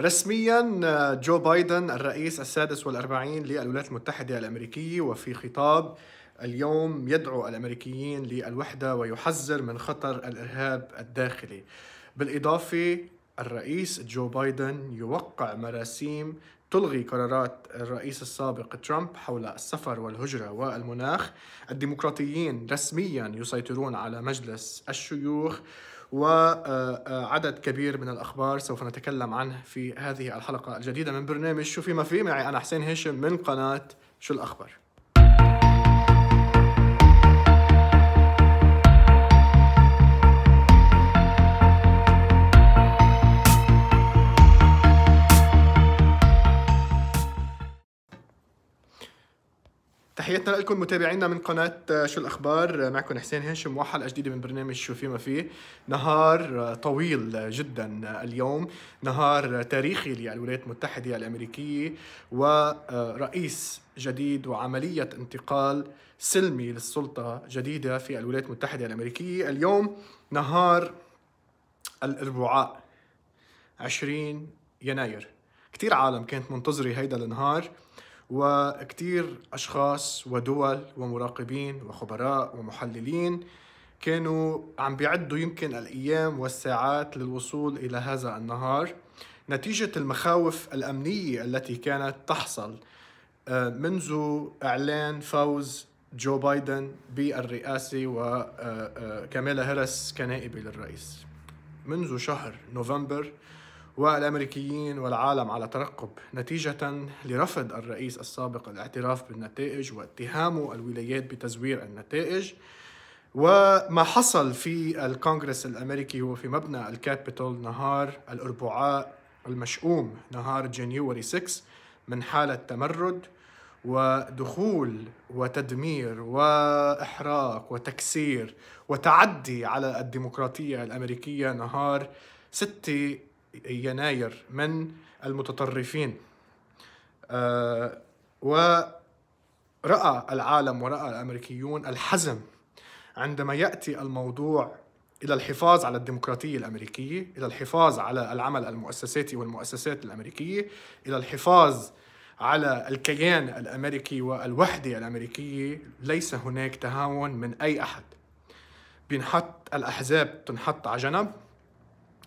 رسميا جو بايدن الرئيس السادس والأربعين للولايات المتحدة الأمريكية وفي خطاب اليوم يدعو الأمريكيين للوحدة ويحذر من خطر الإرهاب الداخلي. بالإضافة الرئيس جو بايدن يوقع مراسيم تلغي قرارات الرئيس السابق ترامب حول السفر والهجرة والمناخ. الديمقراطيين رسميا يسيطرون على مجلس الشيوخ وعدد كبير من الأخبار سوف نتكلم عنه في هذه الحلقة الجديدة من برنامج شو في ما في معي أنا حسين هاشم من قناة شو الأخبار. تحياتنا لكم متابعينا من قناة شو الأخبار؟ معكم حسين هاشم وحلقة جديدة من برنامج شو في ما فيه. نهار طويل جدا اليوم. نهار تاريخي للولايات المتحدة الأمريكية ورئيس جديد وعملية انتقال سلمي للسلطة جديدة في الولايات المتحدة الأمريكية. اليوم نهار الأربعاء 20 يناير. كتير عالم كانت منتظرة هيدا النهار. وكتير أشخاص ودول ومراقبين وخبراء ومحللين كانوا عم بيعدوا يمكن الأيام والساعات للوصول إلى هذا النهار. نتيجة المخاوف الأمنية التي كانت تحصل آه، منذ إعلان فوز جو بايدن بالرئاسة وكاميلا آه، آه، هاريس كنائبة للرئيس. منذ شهر نوفمبر والأمريكيين والعالم على ترقب نتيجة لرفض الرئيس السابق الاعتراف بالنتائج واتهامه الولايات بتزوير النتائج. وما حصل في الكونغرس الأمريكي هو في مبنى الكابيتول نهار الأربعاء المشؤوم نهار جانيوري 6 من حالة تمرد ودخول وتدمير وإحراق وتكسير وتعدي على الديمقراطية الأمريكية نهار 6 يناير من المتطرفين. آه، ورأى العالم ورأى الأمريكيون الحزم عندما يأتي الموضوع إلى الحفاظ على الديمقراطية الأمريكية إلى الحفاظ على العمل المؤسساتي والمؤسسات الأمريكية إلى الحفاظ على الكيان الأمريكي والوحدة الأمريكية ليس هناك تهاون من أي أحد. بينحط الأحزاب تنحط على جنب.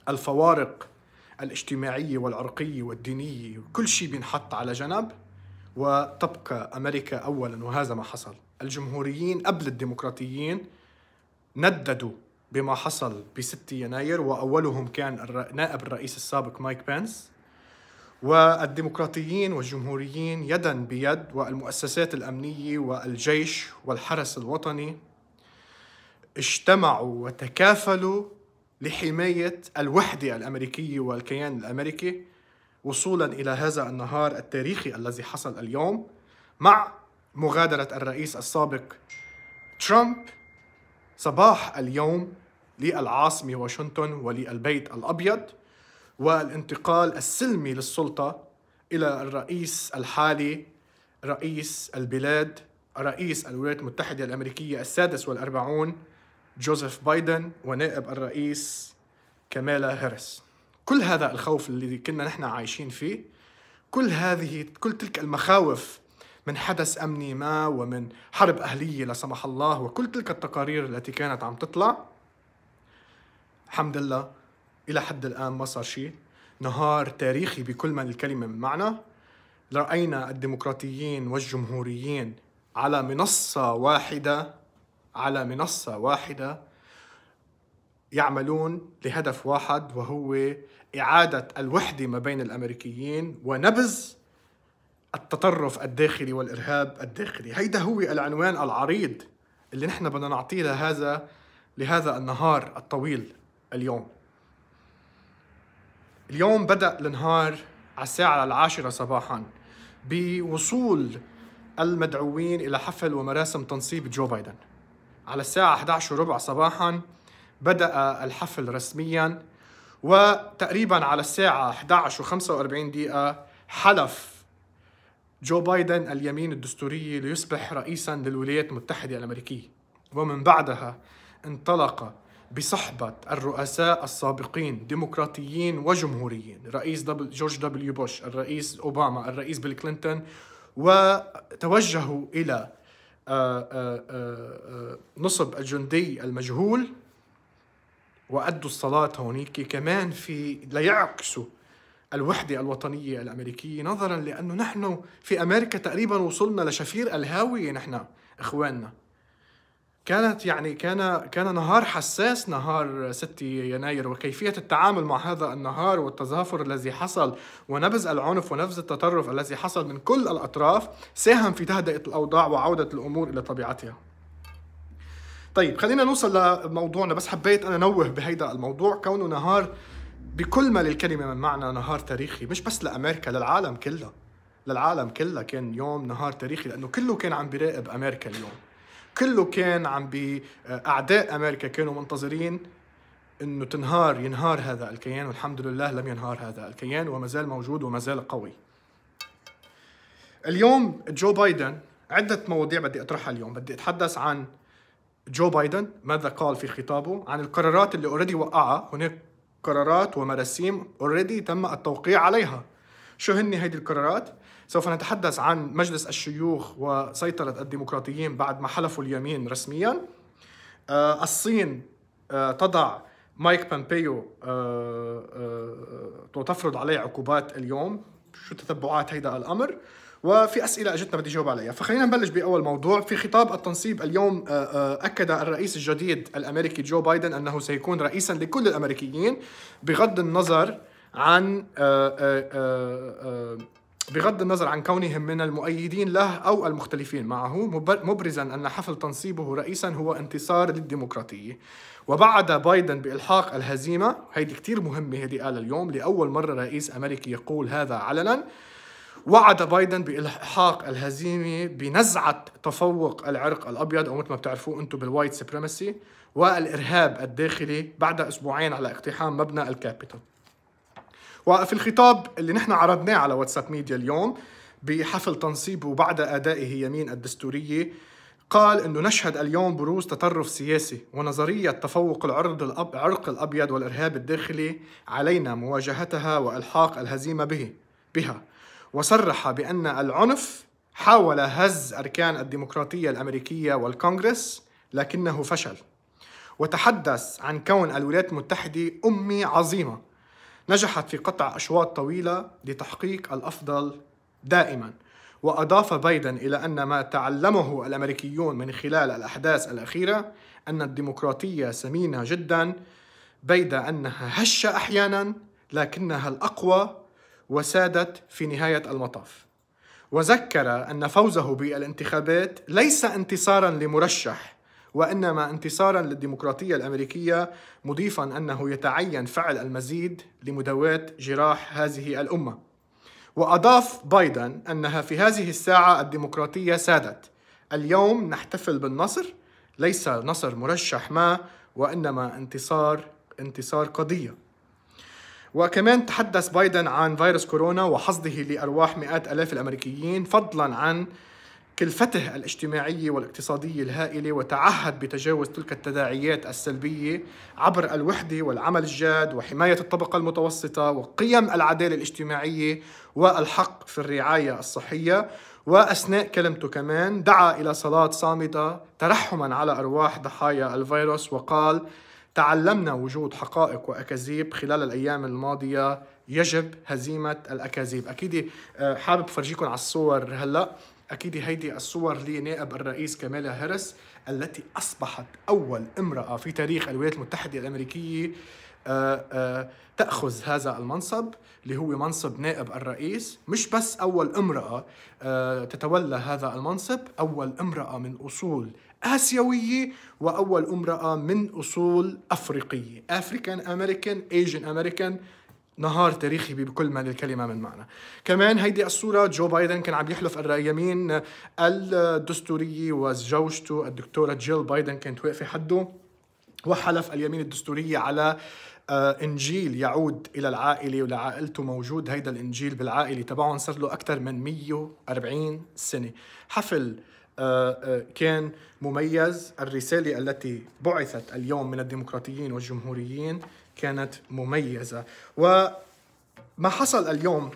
الفوارق الاجتماعية والعرقية والدينية كل شيء بينحط على جنب وتبقى أمريكا أولا وهذا ما حصل. الجمهوريين قبل الديمقراطيين نددوا بما حصل ب 6 يناير وأولهم كان نائب الرئيس السابق مايك بنس. والديمقراطيين والجمهوريين يدا بيد والمؤسسات الأمنية والجيش والحرس الوطني اجتمعوا وتكافلوا لحماية الوحدة الأمريكية والكيان الأمريكي وصولا إلى هذا النهار التاريخي الذي حصل اليوم مع مغادرة الرئيس السابق ترامب. صباح اليوم للعاصمة واشنطن وللبيت الأبيض والانتقال السلمي للسلطة إلى الرئيس الحالي رئيس البلاد رئيس الولايات المتحدة الأمريكية السادس والأربعون جوزيف بايدن ونائب الرئيس كمالا هاريس كل هذا الخوف اللي كنا نحن عايشين فيه كل هذه كل تلك المخاوف من حدث أمني ما ومن حرب أهلية لا سمح الله وكل تلك التقارير التي كانت عم تطلع الحمد لله إلى حد الآن ما صار شيء. نهار تاريخي بكل من الكلمة من معنى. رأينا الديمقراطيين والجمهوريين على منصة واحدة على منصة واحدة يعملون لهدف واحد وهو إعادة الوحدة ما بين الأمريكيين ونبذ التطرف الداخلي والإرهاب الداخلي. هيدا هو العنوان العريض اللي نحن بدنا نعطيه لهذا لهذا النهار الطويل اليوم. اليوم بدأ النهار على الساعة العاشرة صباحا بوصول المدعوين إلى حفل ومراسم تنصيب جو بايدن. على الساعة 11 وربع صباحا بدأ الحفل رسميا وتقريبا على الساعة 11 و45 دقيقة حلف جو بايدن اليمين الدستورية ليصبح رئيسا للولايات المتحدة الأمريكية. ومن بعدها انطلق بصحبة الرؤساء السابقين ديمقراطيين وجمهوريين رئيس دبل جورج دبليو بوش الرئيس أوباما الرئيس بيل كلينتون وتوجهوا إلى نصب الجندي المجهول وأدوا الصلاة هونيك. كمان في ليعكسوا الوحدة الوطنية الأمريكية نظرا لأنه نحن في أمريكا تقريبا وصلنا لشفير الهاوية نحن إخواننا. كانت يعني كان كان نهار حساس نهار 6 يناير وكيفية التعامل مع هذا النهار والتظافر الذي حصل ونبذ العنف ونبذ التطرف الذي حصل من كل الأطراف ساهم في تهدئة الأوضاع وعودة الأمور إلى طبيعتها. طيب خلينا نوصل لموضوعنا بس حبيت أنا أنوه بهيدا الموضوع. كونه نهار بكل ما للكلمة من معنى نهار تاريخي مش بس لأمريكا للعالم كله. للعالم كله كان يوم نهار تاريخي لأنه كله كان عم بيراقب أمريكا اليوم. كله كان عم بي أعداء أمريكا كانوا منتظرين إنه تنهار ينهار هذا الكيان والحمد لله لم ينهار هذا الكيان وما زال موجود وما زال قوي. اليوم جو بايدن عدة مواضيع بدي أطرحها اليوم، بدي أتحدث عن جو بايدن ماذا قال في خطابه عن القرارات اللي already وقعها، هناك قرارات ومراسيم already تم التوقيع عليها. شو هن هيدي القرارات؟ سوف نتحدث عن مجلس الشيوخ وسيطرة الديمقراطيين بعد ما حلفوا اليمين رسميا. آه، الصين آه، تضع مايك بومبيو آه، تفرض عليه عقوبات اليوم. شو تبعات هيدا الأمر؟ وفي أسئلة أجتنا بدي جاوب عليها. فخلينا نبلش بأول موضوع. في خطاب التنصيب اليوم أكد الرئيس الجديد الأمريكي جو بايدن أنه سيكون رئيسا لكل الأمريكيين بغض النظر عن بغض النظر عن كونهم من المؤيدين له أو المختلفين معه مبرزا أن حفل تنصيبه رئيسا هو انتصار للديمقراطية ووعد بايدن بإلحاق الهزيمة هيدي كتير مهمة هيدي قال اليوم لأول مرة رئيس أمريكي يقول هذا علنا. وعد بايدن بإلحاق الهزيمة بنزعة تفوق العرق الأبيض أو مثل ما بتعرفوه أنتم بال white supremacy والإرهاب الداخلي بعد أسبوعين على اقتحام مبنى الكابيتول. وفي الخطاب اللي نحن عرضناه على واتساب ميديا اليوم بحفل تنصيبه بعد أدائه يمين الدستورية قال إنه نشهد اليوم بروز تطرف سياسي ونظرية تفوق العرض الأب عرق الأبيض والإرهاب الداخلي علينا مواجهتها وإلحاق الهزيمة به بها. وصرح بأن العنف حاول هز أركان الديمقراطية الأمريكية والكونغرس لكنه فشل. وتحدث عن كون الولايات المتحدة امه عظيمة. نجحت في قطع أشواط طويلة لتحقيق الأفضل دائما. وأضاف بايدن إلى أن ما تعلمه الأمريكيون من خلال الأحداث الأخيرة أن الديمقراطية سمينة جدا بيد أنها هشة أحيانا لكنها الأقوى وسادت في نهاية المطاف. وذكر أن فوزه بالانتخابات ليس انتصارا لمرشح وإنما انتصارا للديمقراطية الأمريكية مضيفا أنه يتعين فعل المزيد لمداواه جراح هذه الأمة. وأضاف بايدن أنها في هذه الساعة الديمقراطية سادت. اليوم نحتفل بالنصر ليس نصر مرشح ما وإنما انتصار انتصار قضية. وكمان تحدث بايدن عن فيروس كورونا وحصده لأرواح مئات ألاف الأمريكيين فضلا عن كلفته الاجتماعية والاقتصادية الهائلة وتعهد بتجاوز تلك التداعيات السلبية عبر الوحدة والعمل الجاد وحماية الطبقة المتوسطة وقيم العدالة الاجتماعية والحق في الرعاية الصحية. وأثناء كلمته كمان دعا إلى صلاة صامتة ترحما على أرواح ضحايا الفيروس وقال تعلمنا وجود حقائق وأكاذيب خلال الأيام الماضية. يجب هزيمة الأكاذيب. أكيد آه، حابب فرجيكم على الصور هلأ. أكيد هيدي الصور لنائب الرئيس كامالا هاريس التي أصبحت أول امرأة في تاريخ الولايات المتحدة الأمريكية آه، آه، تأخذ هذا المنصب اللي هو منصب نائب الرئيس. مش بس أول امرأة آه، تتولى هذا المنصب أول امرأة من أصول آسيوية وأول امرأة من أصول أفريقية. African American Asian American نهار تاريخي بكل ما للكلمة من معنى. كمان هيدي الصورة جو بايدن كان عم يحلف اليمين الدستورية وزوجته الدكتورة جيل بايدن كانت واقفة حده وحلف اليمين الدستورية على آه، إنجيل يعود إلى العائلة ولعائلته موجود. هيدا الإنجيل بالعائلة تبعهم صار له أكثر من 140 سنة. حفل كان مميز. الرسالة التي بعثت اليوم من الديمقراطيين والجمهوريين كانت مميزة. وما حصل اليوم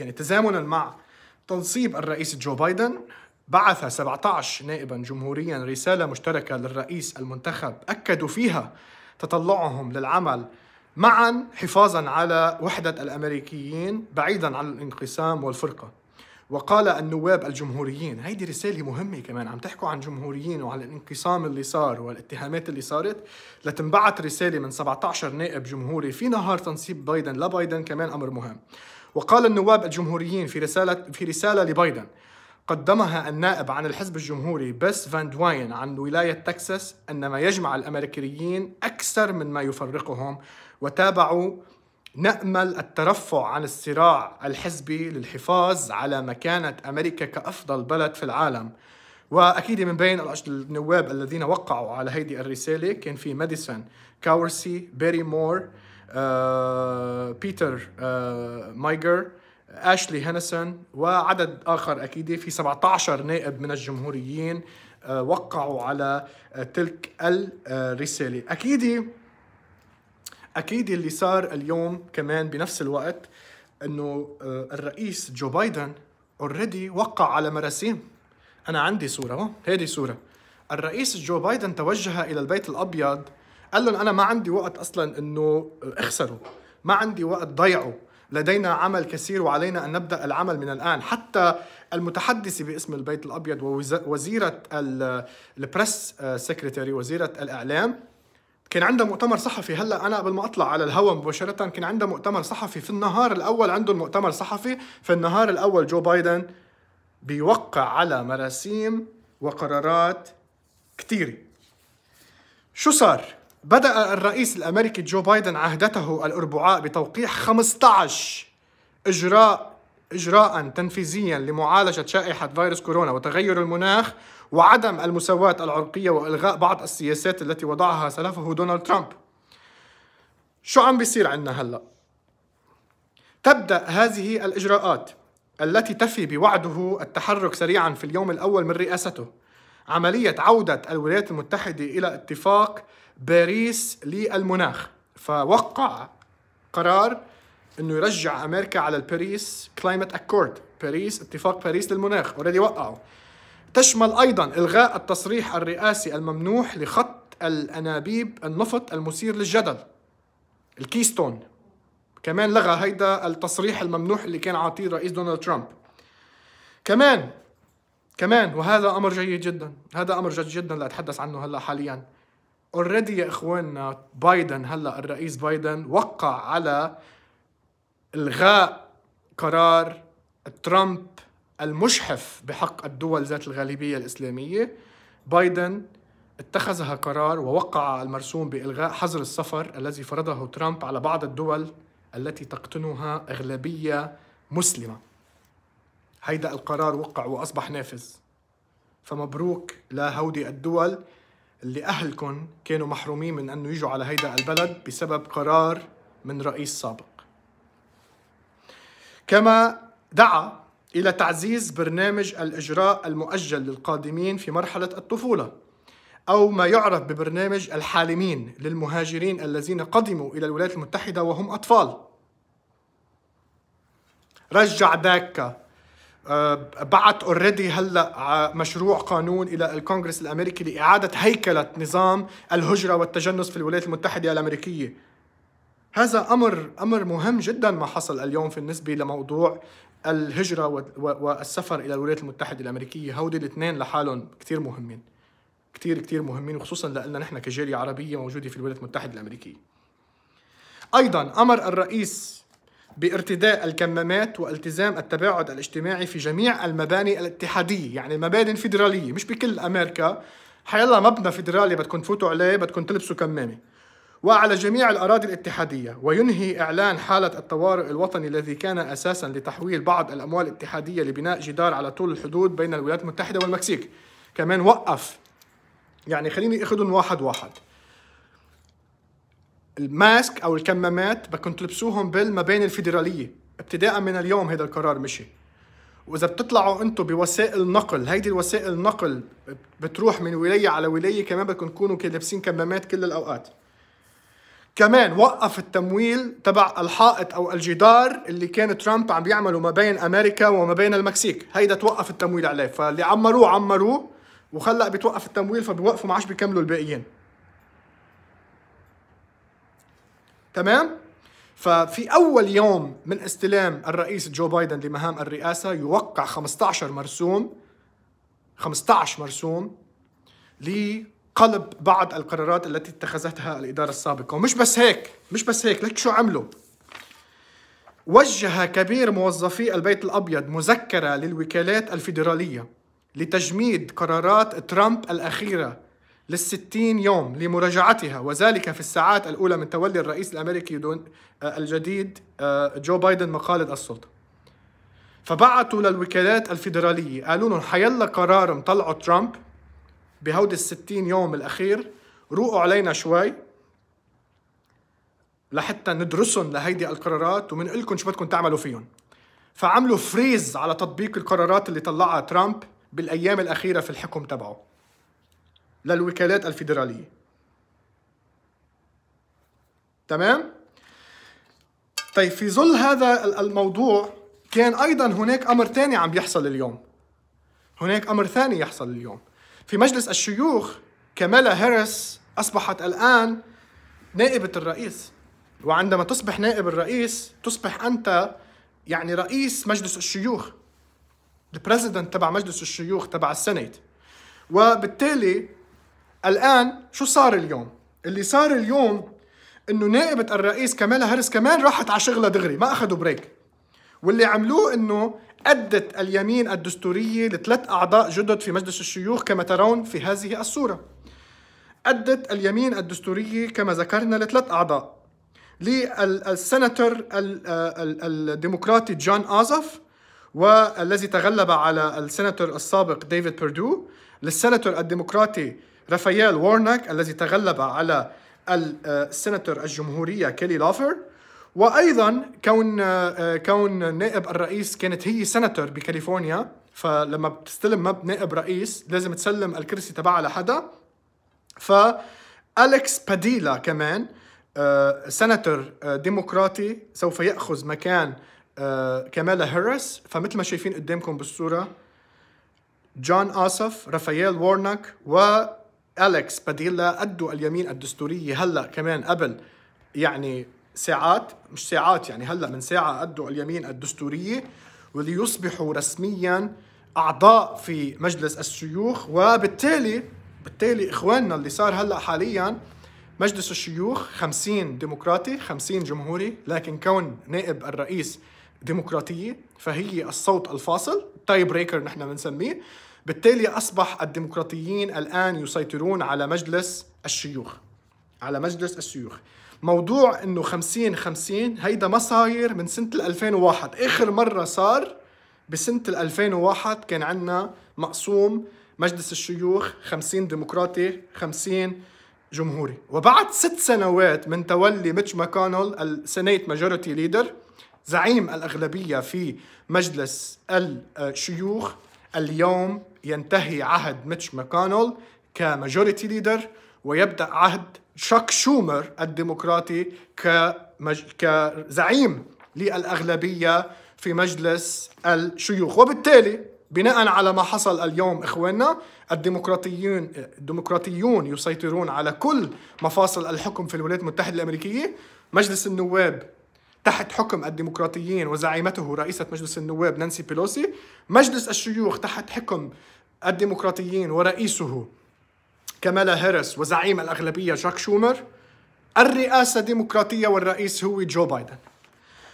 يعني تزامنا مع تنصيب الرئيس جو بايدن بعث 17 نائبا جمهوريا رسالة مشتركة للرئيس المنتخب أكدوا فيها تطلعهم للعمل معا حفاظا على وحدة الأمريكيين بعيدا عن الانقسام والفرقة. وقال النواب الجمهوريين هيدي رسالة مهمة كمان عم تحكوا عن جمهوريين وعن الانقسام اللي صار والاتهامات اللي صارت. لتنبعت رسالة من 17 نائب جمهوري في نهار تنصيب بايدن لبايدن كمان أمر مهم. وقال النواب الجمهوريين في رسالة في رسالة لبايدن قدمها النائب عن الحزب الجمهوري بيث فان دواين عن ولاية تكساس أن ما يجمع الأمريكيين أكثر من ما يفرقهم وتابعوا نأمل الترفع عن الصراع الحزبي للحفاظ على مكانة أمريكا كأفضل بلد في العالم. وأكيد من بين النواب الذين وقعوا على هذه الرسالة كان في ماديسون كاورسي بيري مور آه، بيتر آه، مايجر أشلي هانسون وعدد آخر أكيد في 17 نائب من الجمهوريين آه، وقعوا على تلك الرسالة. أكيد أكيد اللي صار اليوم كمان بنفس الوقت إنه الرئيس جو بايدن already وقع على مراسيم. أنا عندي صورة هذه صورة. الرئيس جو بايدن توجه إلى البيت الأبيض قال لهم أنا ما عندي وقت أصلا إنه اخسره ما عندي وقت ضيعه لدينا عمل كثير وعلينا أن نبدأ العمل من الآن. حتى المتحدثه باسم البيت الأبيض ووزيره ال press secretary وزيرة الإعلام كان عندها مؤتمر صحفي. هلأ أنا قبل ما أطلع على الهواء مباشرة كان عندها مؤتمر صحفي. في النهار الأول عندهم مؤتمر صحفي. في النهار الأول جو بايدن بيوقع على مراسيم وقرارات كثيره شو صار؟ بدأ الرئيس الأمريكي جو بايدن عهدته الأربعاء بتوقيع 15 إجراء إجراء تنفيذيا لمعالجة شائحة فيروس كورونا وتغير المناخ. وعدم المساواة العرقية وإلغاء بعض السياسات التي وضعها سلفه دونالد ترامب. شو عم بيصير عندنا هلأ؟ تبدأ هذه الإجراءات التي تفي بوعده التحرك سريعا في اليوم الأول من رئاسته عملية عودة الولايات المتحدة إلى اتفاق باريس للمناخ. فوقع قرار إنه يرجع أمريكا على ال Paris Climate Accord باريس اتفاق باريس للمناخ already وقعوا. تشمل أيضا إلغاء التصريح الرئاسي الممنوح لخط الأنابيب النفط المثير للجدل ال Keystone. كمان لغى هيدا التصريح الممنوح اللي كان عاطيه الرئيس دونالد ترامب. كمان كمان وهذا أمر جيد جدا. هذا أمر جيد جدا لأتحدث عنه هلأ حاليا. already يا إخواننا بايدن هلأ الرئيس بايدن وقع على إلغاء قرار ترامب المجحف بحق الدول ذات الغالبية الإسلامية بايدن اتخذها قرار ووقع المرسوم بإلغاء حظر السفر الذي فرضه ترامب على بعض الدول التي تقطنها أغلبية مسلمة. هيدا القرار وقع وأصبح نافذ. فمبروك لهودي الدول اللي أهلكم كانوا محرومين من أنه يجوا على هيدا البلد بسبب قرار من رئيس سابق. كما دعا إلى تعزيز برنامج الإجراء المؤجل للقادمين في مرحلة الطفولة أو ما يعرف ببرنامج الحالمين للمهاجرين الذين قدموا إلى الولايات المتحدة وهم أطفال. رجع داكا آه، بعت اوريدي هلأ مشروع قانون إلى الكونغرس الأمريكي لإعادة هيكلة نظام الهجرة والتجنس في الولايات المتحدة الأمريكية. هذا أمر أمر مهم جدا ما حصل اليوم في النسبة لموضوع الهجرة والسفر إلى الولايات المتحدة الأمريكية هودي الاثنين لحالهم كثير مهمين. كثير كثير مهمين وخصوصا لنا نحن كجالية عربية موجودة في الولايات المتحدة الأمريكية. أيضا أمر الرئيس بارتداء الكمامات والتزام التباعد الاجتماعي في جميع المباني الاتحادية يعني المباني الفيدرالية مش بكل أمريكا. حيلا مبنى فيدرالي بدكم تفوتوا عليه بدكم تلبسوا كمامة. وعلى جميع الأراضي الاتحادية وينهي إعلان حالة الطوارئ الوطني الذي كان أساسا لتحويل بعض الأموال الاتحادية لبناء جدار على طول الحدود بين الولايات المتحدة والمكسيك. كمان وقف يعني خليني أخذهم واحد واحد. الماسك أو الكمامات بدكم تلبسوهم بالمباني الفيدرالية. ابتداء من اليوم هذا القرار مشي. وإذا بتطلعوا أنتم بوسائل نقل هيدي الوسائل النقل بتروح من ولاية على ولاية كمان بدكم تكونوا لابسين كمامات كل الأوقات. كمان وقف التمويل تبع الحائط أو الجدار اللي كان ترامب عم بيعمله ما بين أمريكا وما بين المكسيك. هيدا توقف التمويل عليه. فاللي عمروه عمروه وخلق بتوقف التمويل فبيوقفوا ما عادش بيكملوا الباقيين. تمام؟ ففي أول يوم من استلام الرئيس جو بايدن لمهام الرئاسة يوقع 15 مرسوم 15 مرسوم لقلب بعض القرارات التي اتخذتها الإدارة السابقة. ومش بس هيك مش بس هيك لك شو عملوا؟ وجه كبير موظفي البيت الأبيض مذكرة للوكالات الفيدرالية لتجميد قرارات ترامب الأخيرة للستين يوم لمراجعتها. وذلك في الساعات الأولى من تولي الرئيس الأمريكي دون آه، الجديد آه، جو بايدن مقالة السلطة. فبعثوا للوكالات الفيدرالية قالوا لهم حيلا قرار مطلعه ترامب بهودي الستين يوم الأخير روقوا علينا شوي لحتى ندرسهم لهيدي القرارات ومنقول لكم شو بدكم تعملوا فيهم. فعملوا فريز على تطبيق القرارات اللي طلعها ترامب بالأيام الأخيرة في الحكم تبعه. للوكالات الفيدرالية. تمام؟ طيب في ظل هذا الموضوع كان أيضا هناك أمر ثاني عم بيحصل اليوم. هناك أمر ثاني يحصل اليوم. في مجلس الشيوخ كمالا هاريس أصبحت الآن نائبة الرئيس. وعندما تصبح نائب الرئيس تصبح أنت يعني رئيس مجلس الشيوخ ال president تبع مجلس الشيوخ تبع ال Senate وبالتالي الآن شو صار اليوم؟ اللي صار اليوم إنه نائبة الرئيس كمالا هاريس كمان راحت على شغلها دغري ما اخذوا break واللي عملوه إنه أدت اليمين الدستورية لثلاث أعضاء جدد في مجلس الشيوخ كما ترون في هذه الصورة. أدت اليمين الدستورية كما ذكرنا لثلاث أعضاء. للسناتور الديمقراطي جون أوسوف والذي تغلب على السناتور السابق ديفيد بيردو. للسناتور الديمقراطي رافائيل وورنوك الذي تغلب على السناتور الجمهورية كيلي لوفلر. وأيضا كون كون نائب الرئيس كانت هي سناتور بكاليفورنيا فلما بتستلم نائب رئيس لازم تسلم الكرسي تبعها لحدا. ف أليكس باديلا كمان سناتور ديمقراطي سوف يأخذ مكان كمالا هاريس فمثل ما شايفين قدامكم بالصورة جون أوسوف رافائيل وورنوك و أليكس باديلا أدوا اليمين الدستورية هلا كمان قبل يعني ساعات مش ساعات يعني هلأ من ساعة أدوا اليمين الدستورية وليصبحوا رسميا أعضاء في مجلس الشيوخ وبالتالي بالتالي إخواننا اللي صار هلأ حاليا مجلس الشيوخ 50 ديمقراطي 50 جمهوري لكن كون نائب الرئيس ديمقراطية فهي الصوت الفاصل tie breaker نحن بنسميه بالتالي أصبح الديمقراطيين الآن يسيطرون على مجلس الشيوخ على مجلس الشيوخ. موضوع إنه 50 50 هيدا ما صاير من سنة 2001 آخر مرة صار بسنة 2001 كان عندنا مقسوم مجلس الشيوخ 50 ديمقراطي 50 جمهوري. وبعد ست سنوات من تولي ميتش ماكونل ال Senate majority leader زعيم الأغلبية في مجلس الشيوخ اليوم ينتهي عهد ميتش ماكونل ك majority leader ويبدأ عهد تشاك شومر الديمقراطي كمج... كزعيم للأغلبية في مجلس الشيوخ. وبالتالي بناء على ما حصل اليوم إخواننا الديمقراطيون الديمقراطيون يسيطرون على كل مفاصل الحكم في الولايات المتحدة الأمريكية. مجلس النواب تحت حكم الديمقراطيين وزعيمته رئيسة مجلس النواب نانسي بيلوسي. مجلس الشيوخ تحت حكم الديمقراطيين ورئيسه كمالا هاريس وزعيم الأغلبية جاك شومر الرئاسة ديمقراطية والرئيس هو جو بايدن.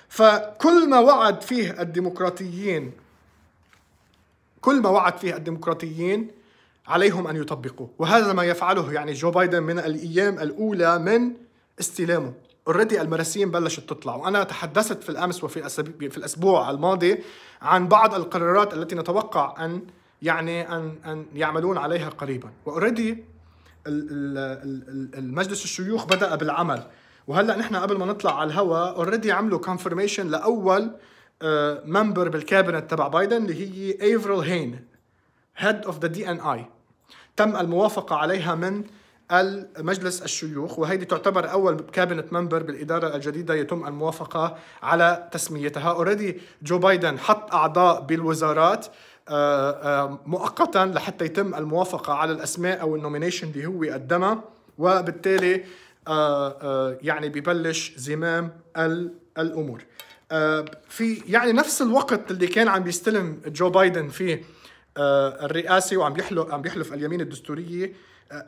فكل ما وعد فيه الديمقراطيين كل ما وعد فيه الديمقراطيين عليهم أن يطبقوه. وهذا ما يفعله يعني جو بايدن من الأيام الأولى من استلامه. already المراسيم بلشت تطلع. وأنا تحدثت في الأمس وفي في الأسبوع الماضي عن بعض القرارات التي نتوقع أن يعني ان أن يعملون عليها قريبا. و already المجلس الشيوخ بدأ بالعمل. وهلأ نحن قبل ما نطلع على الهواء already عملوا confirmation لأول member بال cabinet تبع بايدن اللي هي أفريل هينز head of the DNI تم الموافقة عليها من المجلس الشيوخ وهيدي تعتبر أول cabinet member بالإدارة الجديدة يتم الموافقة على تسميتها. already جو بايدن حط أعضاء بالوزارات. آه، آه، مؤقتا لحتى يتم الموافقة على الأسماء أو ال nomination اللي هو قدمها وبالتالي آه، يعني ببلش زمام الأمور. في يعني نفس الوقت اللي كان عم بيستلم جو بايدن فيه الرئاسه وعم يحلف عم بيحلف اليمين الدستورية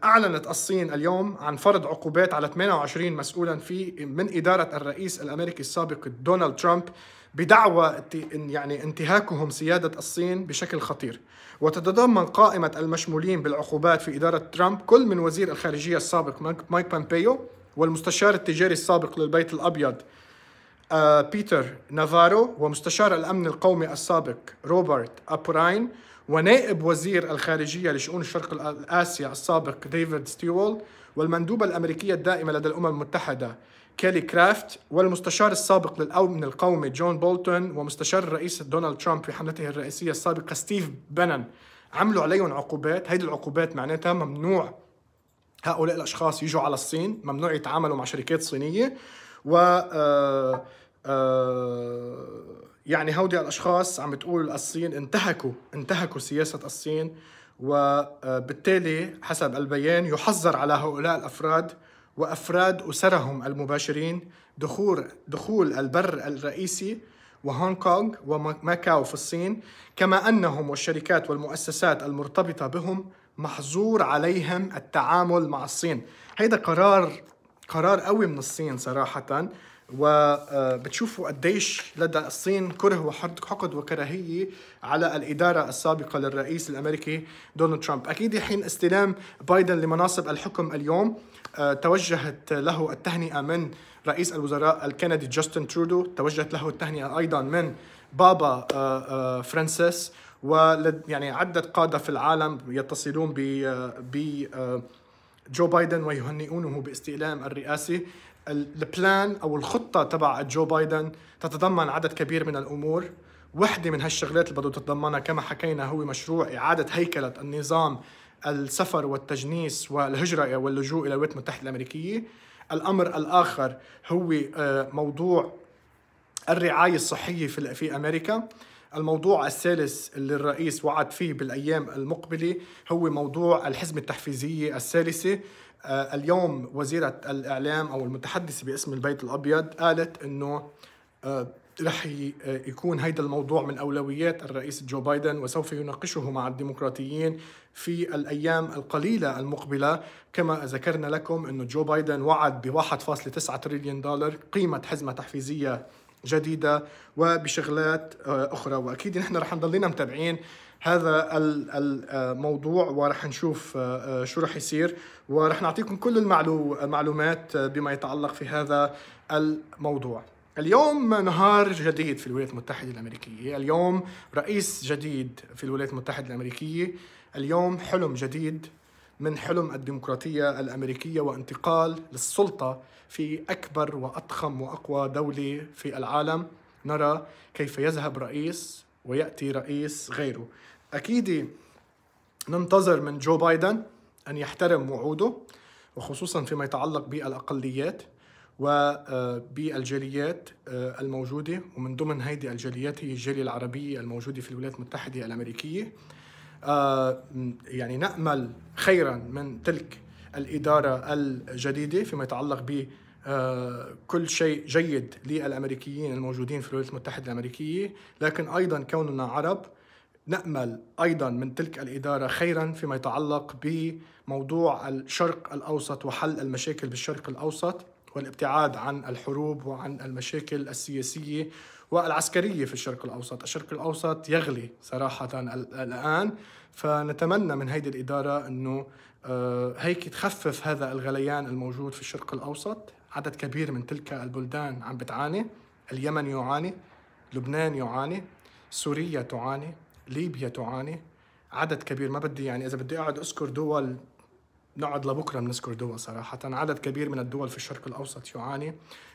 أعلنت الصين اليوم عن فرض عقوبات على 28 مسؤولا في من إدارة الرئيس الأمريكي السابق دونالد ترامب بدعوى يعني انتهاكهم سيادة الصين بشكل خطير. وتتضمن قائمة المشمولين بالعقوبات في إدارة ترامب كل من وزير الخارجية السابق مايك بومبيو والمستشار التجاري السابق للبيت الأبيض آه، بيتر نافارو ومستشار الأمن القومي السابق روبرت أوبراين ونائب وزير الخارجية لشؤون الشرق الآسيا السابق ديفيد ستيلويل والمندوبة الأمريكية الدائمة لدى الأمم المتحدة كيلي كرافت والمستشار السابق للأمن القومي جون بولتون ومستشار الرئيس دونالد ترامب في حملته الرئيسية السابقة ستيف بانون. عملوا عليهم عقوبات. هيدي العقوبات معناتها ممنوع هؤلاء الأشخاص يجوا على الصين. ممنوع يتعاملوا مع شركات صينية. و آه آه يعني هودي الأشخاص عم بتقول الصين انتهكوا انتهكوا سيادة الصين. وبالتالي حسب البيان يحظر على هؤلاء الأفراد وأفراد أسرهم المباشرين دخول دخول البر الرئيسي وهونغ كونغ وماكاو في الصين كما أنهم والشركات والمؤسسات المرتبطة بهم محظور عليهم التعامل مع الصين. هيدا قرار قرار قوي من الصين صراحة. وبتشوفوا قديش لدى الصين كره وحقد وكراهية على الإدارة السابقة للرئيس الأمريكي دونالد ترامب، أكيد حين استلام بايدن لمناصب الحكم اليوم. آه، توجهت له التهنئة من رئيس الوزراء الكندي جاستن ترودو، توجهت له التهنئة أيضا من بابا آه، آه، فرانسيس و يعني عدة قادة في العالم يتصلون ب ب جو بايدن ويهنئونه باستلام الرئاسه ال plan أو الخطة تبع جو بايدن تتضمن عدد كبير من الأمور. وحدة من هالشغلات اللي بده تتضمنها كما حكينا هو مشروع إعادة هيكلة النظام السفر والتجنيس والهجرة واللجوء إلى الولايات المتحدة الأمريكية. الأمر الآخر هو آه، موضوع الرعاية الصحية في في أمريكا. الموضوع الثالث اللي الرئيس وعد فيه بالأيام المقبلة هو موضوع الحزمه التحفيزيه الثالثة. آه، اليوم وزيرة الإعلام أو المتحدثة باسم البيت الأبيض قالت أنه آه، رح آه، يكون هيدا الموضوع من أولويات الرئيس جو بايدن وسوف يناقشه مع الديمقراطيين في الأيام القليلة المقبلة. كما ذكرنا لكم أنه جو بايدن وعد ب 1.9 تريليون دولار قيمة حزمة تحفيزية جديدة وبشغلات أخرى. وأكيد نحن رح نضلنا متابعين هذا الموضوع ورح نشوف آه، آه، شو رح يصير. ورح نعطيكم كل المعلومات بما يتعلق في هذا الموضوع. اليوم نهار جديد في الولايات المتحدة الأمريكية. اليوم رئيس جديد في الولايات المتحدة الأمريكية. اليوم حلم جديد من حلم الديمقراطية الأمريكية وانتقال للسلطة في أكبر وأضخم وأقوى دولة في العالم. نرى كيف يذهب رئيس ويأتي رئيس غيره. أكيد ننتظر من جو بايدن أن يحترم وعوده وخصوصا فيما يتعلق بالأقليات وبالجاليات الموجودة ومن ضمن هيدي الجاليات هي الجالية العربية الموجودة في الولايات المتحدة الأمريكية. يعني نأمل خيرا من تلك الإدارة الجديدة فيما يتعلق ب آه، كل شيء جيد للأمريكيين الموجودين في الولايات المتحدة الأمريكية. لكن أيضا كوننا عرب نأمل أيضا من تلك الإدارة خيرا فيما يتعلق بموضوع الشرق الأوسط وحل المشاكل بالشرق الأوسط. والابتعاد عن الحروب وعن المشاكل السياسية والعسكرية في الشرق الأوسط. الشرق الأوسط يغلي صراحة الآن فنتمنى من هذه الإدارة أنه آه، هيك تخفف هذا الغليان الموجود في الشرق الأوسط. عدد كبير من تلك البلدان عم بتعاني. اليمن يعاني لبنان يعاني سوريا تعاني ليبيا تعاني. عدد كبير ما بدي يعني إذا بدي أقعد أذكر دول نقعد لبكرة بنذكر دول صراحة. عدد كبير من الدول في الشرق الأوسط يعاني.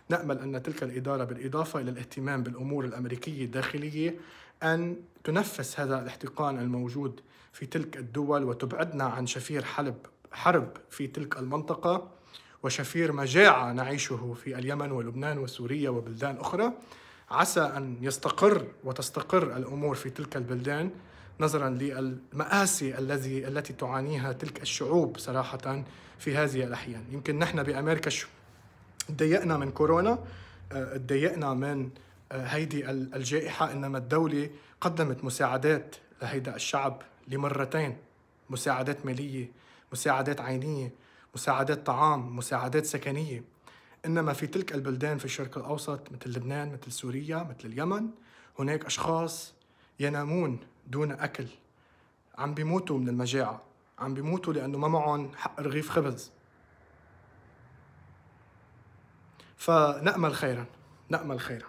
نأمل أن تلك الإدارة بالإضافة إلى الاهتمام بالأمور الأمريكية الداخلية أن تنفس هذا الاحتقان الموجود في تلك الدول وتبعدنا عن شفير حلب حرب في تلك المنطقة وشفير مجاعة نعيشه في اليمن ولبنان وسوريا وبلدان أخرى. عسى أن يستقر وتستقر الأمور في تلك البلدان نظرا للمآسي الذي التي تعانيها تلك الشعوب صراحة في هذه الأحيان. يمكن نحن بأمريكا تضايقنا من كورونا آه، تضايقنا من آه، هيدي الجائحة إنما الدولة قدمت مساعدات لهيدا الشعب لمرتين. مساعدات مالية مساعدات عينية مساعدات طعام مساعدات سكنية. إنما في تلك البلدان في الشرق الأوسط مثل لبنان مثل سوريا مثل اليمن هناك أشخاص ينامون دون أكل. عم بيموتوا من المجاعة. عم بيموتوا لأنه ما معهم حق رغيف خبز. فنأمل خيرا. نأمل خيرا.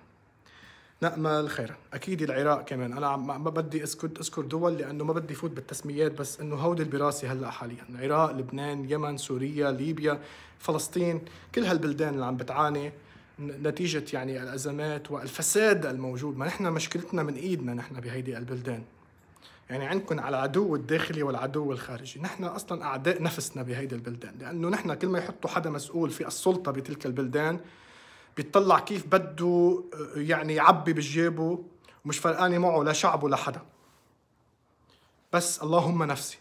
نأمل خيرا. أكيد العراق كمان. أنا ما بدي أذكر أذكر دول لأنه ما بدي فوت بالتسميات بس إنه هودي البراسي هلأ حاليا. العراق لبنان يمن سوريا ليبيا فلسطين كل هالبلدان اللي عم بتعاني نتيجة يعني الأزمات والفساد الموجود. ما نحن مشكلتنا من إيدنا نحن بهيدي البلدان. يعني عندكم على العدو الداخلي والعدو الخارجي. نحن أصلا أعداء نفسنا بهيدي البلدان. لأنه نحن كل ما يحطوا حدا مسؤول في السلطة بتلك البلدان بيطلع كيف بده يعني يعبي بجيبه ومش فرقانه معه لا شعب ولا حدا. بس اللهم نفسي.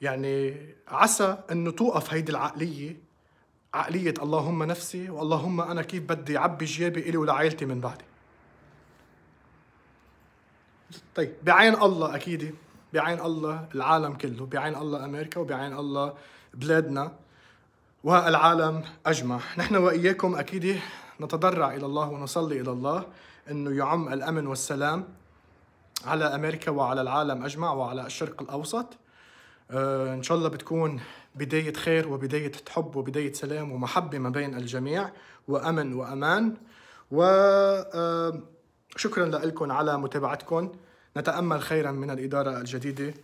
يعني عسى إنه توقف هيدي العقلية عقلية اللهم نفسي واللهم أنا كيف بدي أعبي جيبي إلي ولعائلتي من بعدي. طيب بعين الله أكيد. بعين الله العالم كله بعين الله أمريكا وبعين الله بلادنا والعالم أجمع. نحن وإياكم أكيد نتضرع إلى الله ونصلي إلى الله إنه يعم الأمن والسلام على أمريكا وعلى العالم أجمع وعلى الشرق الأوسط. آه إن شاء الله بتكون بداية خير وبداية حب وبداية سلام ومحبة ما بين الجميع وأمن وأمان. و آه شكرا لكم على متابعتكم. نتأمل خيرا من الإدارة الجديدة.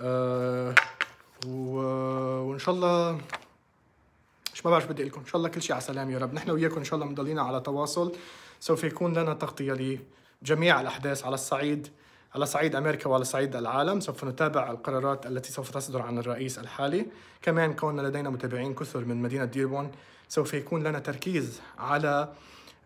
أه وإن شاء الله مش ما بعرف بدي لكم. إن شاء الله كل شيء على سلام يا رب. نحن وياكم إن شاء الله مضلين على تواصل. سوف يكون لنا تغطية لجميع الأحداث على الصعيد على صعيد أمريكا وعلى صعيد العالم. سوف نتابع القرارات التي سوف تصدر عن الرئيس الحالي. كمان كوننا لدينا متابعين كثر من مدينة ديربون سوف يكون لنا تركيز على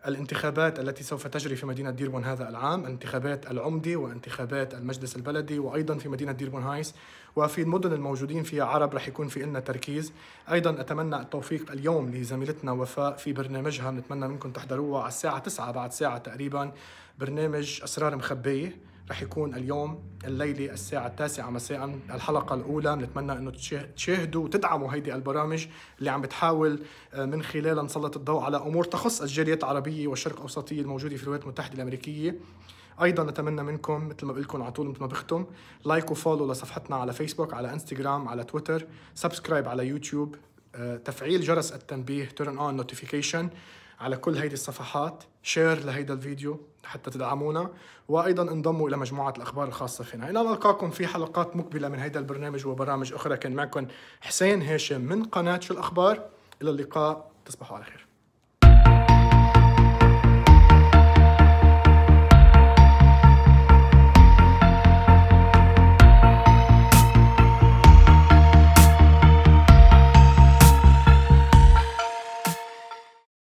الانتخابات التي سوف تجري في مدينة ديربون هذا العام انتخابات العمدة وانتخابات المجلس البلدي وأيضا في مدينة ديربون هايس وفي المدن الموجودين فيها عرب رح يكون في لنا تركيز. أيضا أتمنى التوفيق اليوم لزميلتنا وفاء في برنامجها بنتمنى منكم تحضروها على الساعة 9 بعد ساعة تقريبا. برنامج أسرار مخبية. رح يكون اليوم الليلة الساعة التاسعة مساء. الحلقة الأولى بنتمنى أنه تشاهدوا وتدعموا هيدي البرامج اللي عم بتحاول آه، من خلالها نسلط الضوء على أمور تخص الجاليات العربية والشرق الأوسطية الموجودة في الولايات المتحدة الأمريكية. أيضا نتمنى منكم مثل ما بقول لكم على طول مثل ما بختم like و follow لصفحتنا على فيسبوك على إنستغرام على تويتر subscribe على يوتيوب آه، تفعيل جرس التنبيه turn on notification على كل هيدي الصفحات شير لهيدا الفيديو. حتى تدعمونا. وأيضا انضموا إلى مجموعة الأخبار الخاصة فينا. إلى نلقاكم في حلقات مقبلة من هيدا البرنامج وبرامج أخرى. كان معكم حسين هاشم من قناة شو الأخبار. إلى اللقاء. تصبحوا على خير.